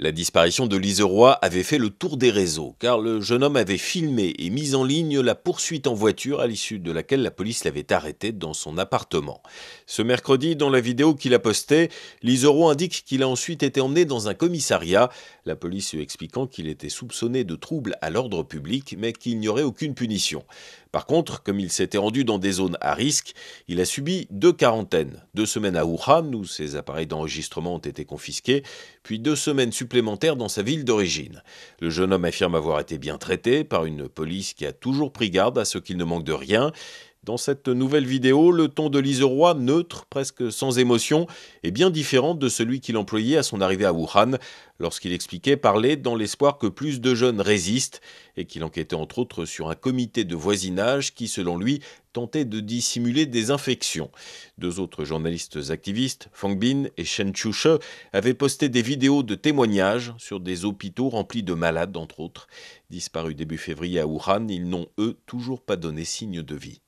La disparition de Lise Roy avait fait le tour des réseaux, car le jeune homme avait filmé et mis en ligne la poursuite en voiture à l'issue de laquelle la police l'avait arrêté dans son appartement. Ce mercredi, dans la vidéo qu'il a postée, Lise Roy indique qu'il a ensuite été emmené dans un commissariat, la police lui expliquant qu'il était soupçonné de troubles à l'ordre public, mais qu'il n'y aurait aucune punition. Par contre, comme il s'était rendu dans des zones à risque, il a subi deux quarantaines. Deux semaines à Wuhan, où ses appareils d'enregistrement ont été confisqués, puis deux semaines supplémentaires dans sa ville d'origine. Le jeune homme affirme avoir été bien traité par une police qui a toujours pris garde à ce qu'il ne manque de rien. Dans cette nouvelle vidéo, le ton de Liseroy, neutre, presque sans émotion, est bien différent de celui qu'il employait à son arrivée à Wuhan, lorsqu'il expliquait parler dans l'espoir que plus de jeunes résistent, et qu'il enquêtait entre autres sur un comité de voisinage qui, selon lui, tentait de dissimuler des infections. Deux autres journalistes activistes, Fang Bin et Shen Chushe, avaient posté des vidéos de témoignages sur des hôpitaux remplis de malades, entre autres. Disparus début février à Wuhan, ils n'ont, eux, toujours pas donné signe de vie.